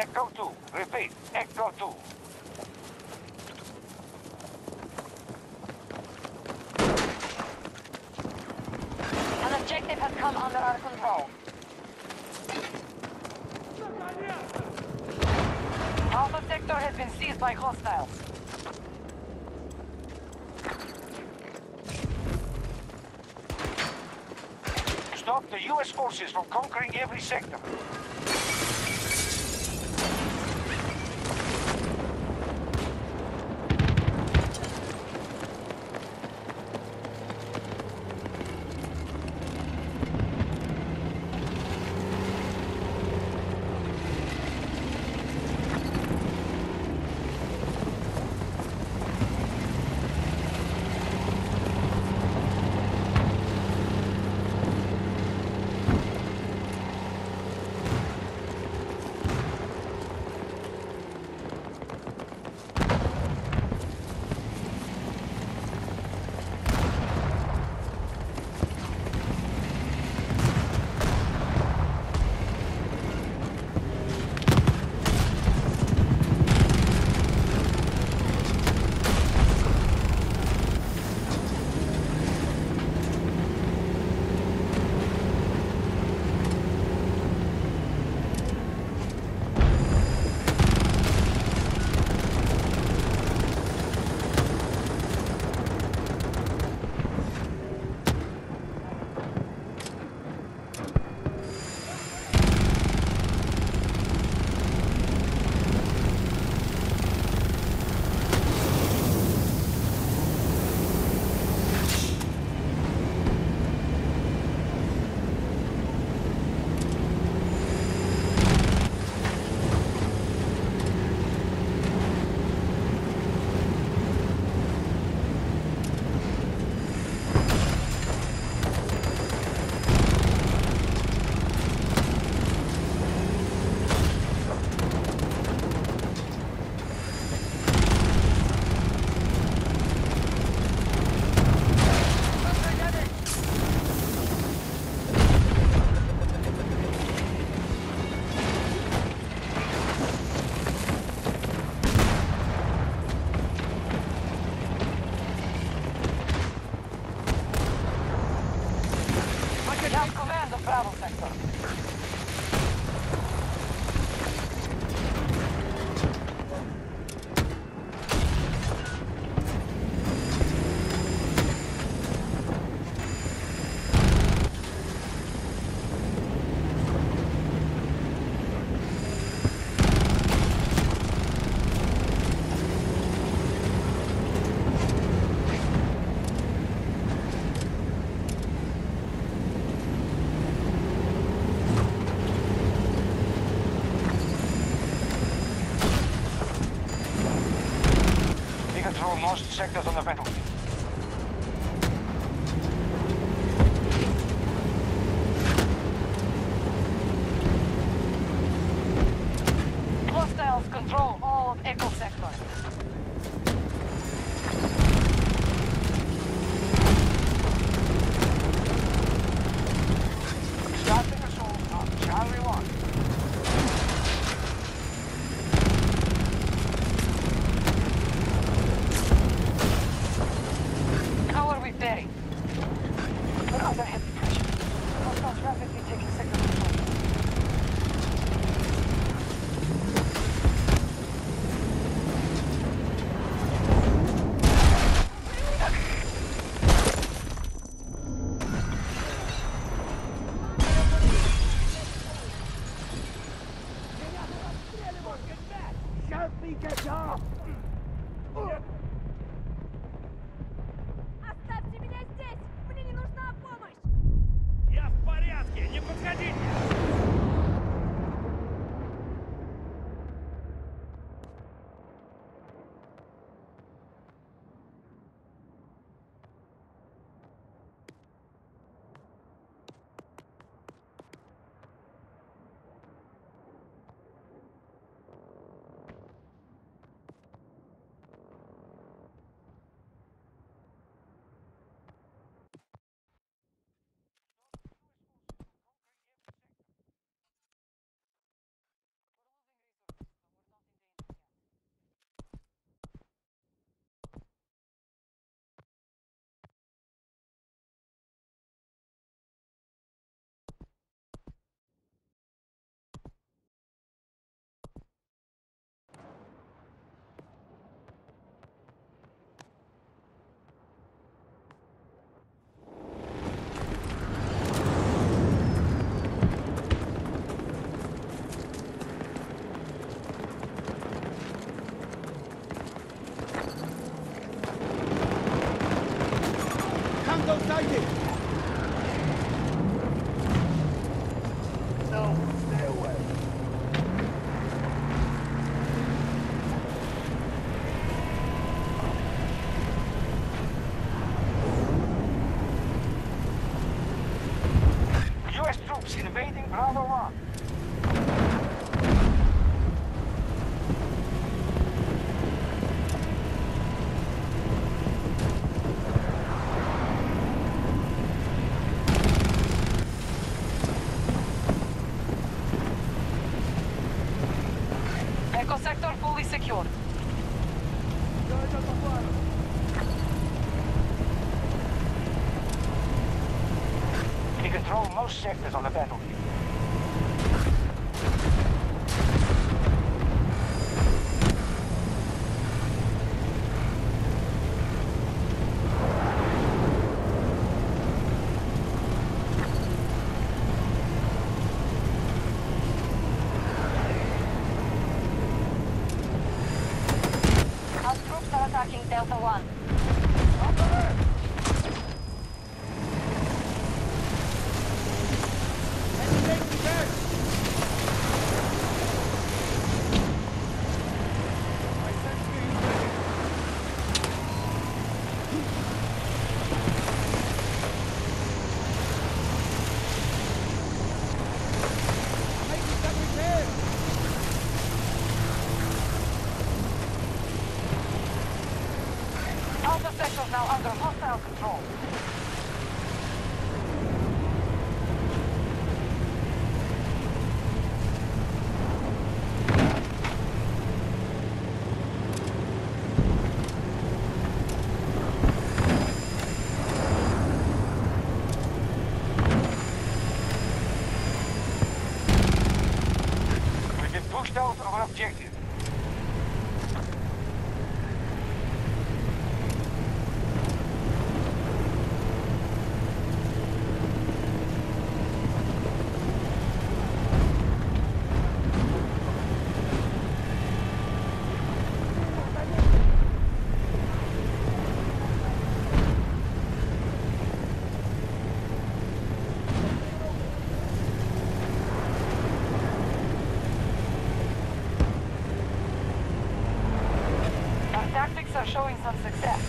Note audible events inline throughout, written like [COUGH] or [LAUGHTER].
Echo 2. Repeat, Echo 2. An objective has come under our control. Alpha sector has been seized by hostiles. Stop the U.S. forces from conquering every sector. Sectors on the battlefield. Hostiles control all of Echo sector. Bravo 1. Echo sector fully secured. Control most sectors on the battlefield. Our troops are attacking Delta 1. Alpha sector now under hostile control. We've been pushed out of our objective. Our tactics are showing some success.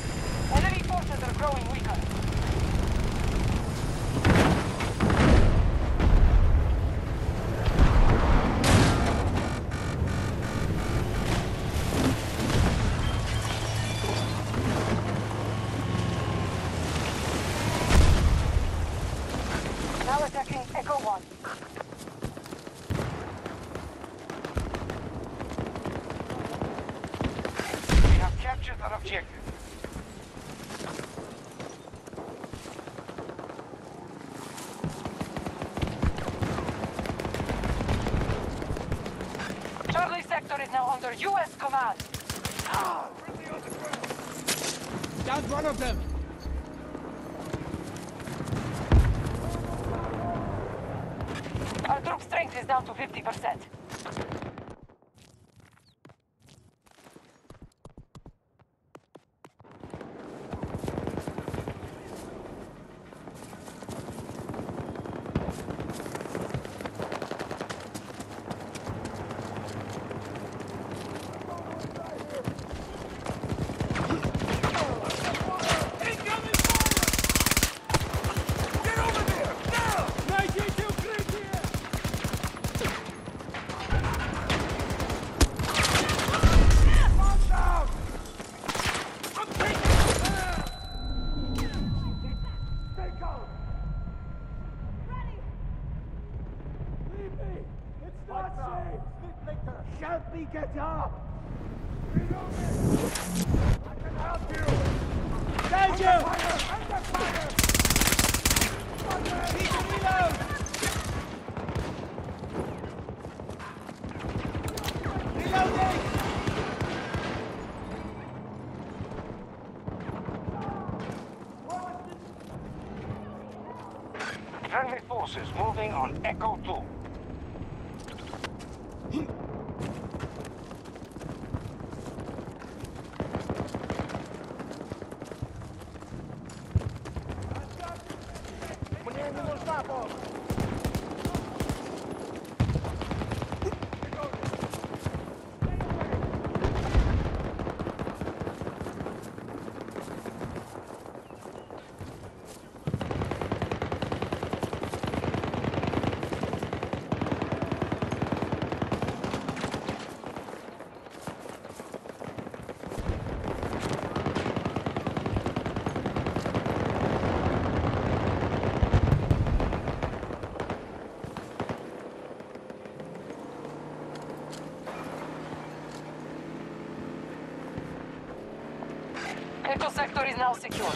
Enemy forces are growing weaker. Now attacking Echo 1. We have captured our objective. Charlie sector is now under U.S. command. Down one of them! Our troop strength is down to 50%. Friendly forces moving on Echo 2. Sector is now secure.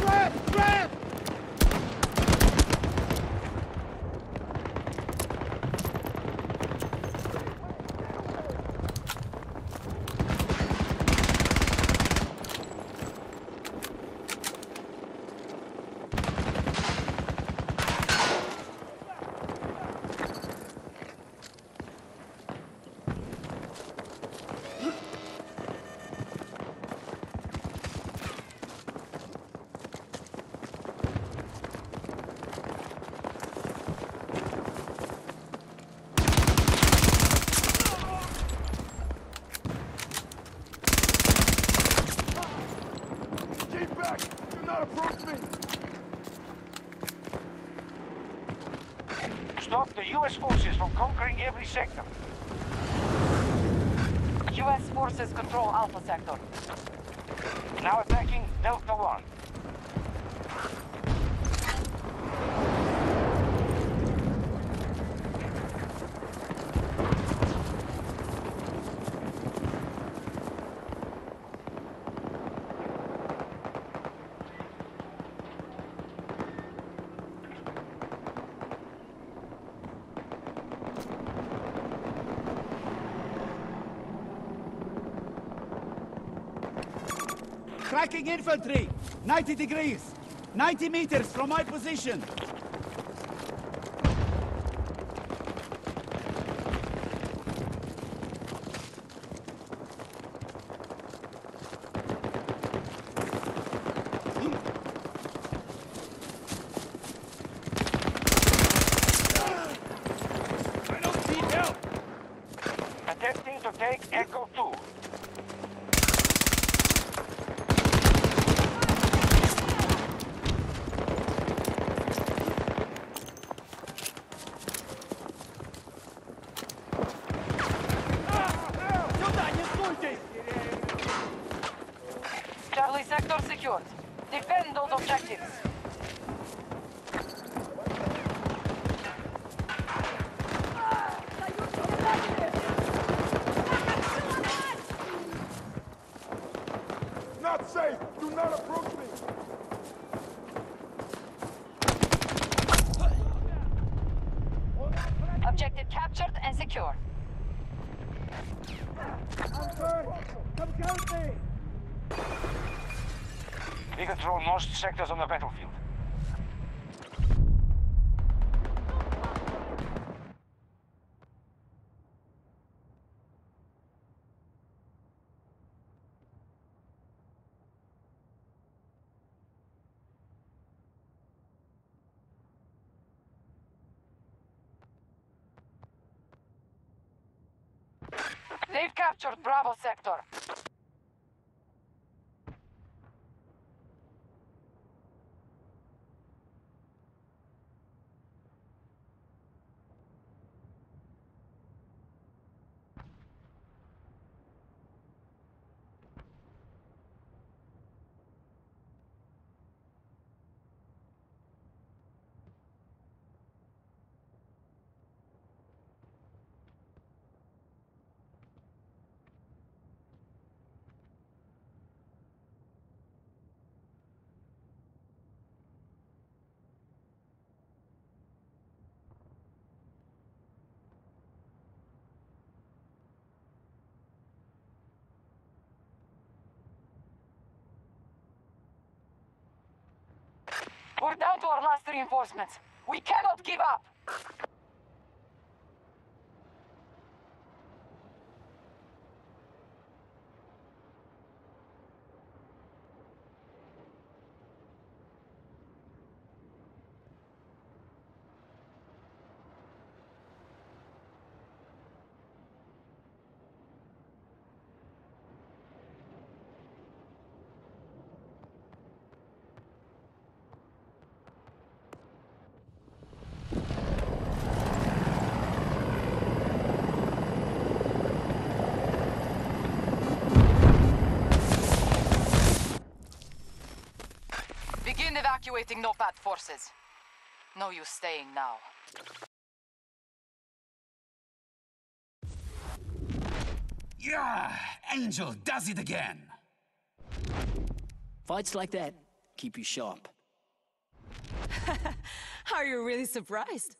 Grab! Grab! Keep back! Do not approach me! Stop the US forces from conquering every sector. U.S. forces control Alpha sector. Now attacking Delta 1. Tracking infantry! 90 degrees! 90 meters from my position! Objective captured and secure. Anchor! Come count me! We control most sectors on the battlefield. Captured Bravo sector. We're down to our last reinforcements. We cannot give up. Evacuating No-Pat forces. No use staying now. Yeah, Angel does it again. Fights like that keep you sharp. [LAUGHS] Are you really surprised?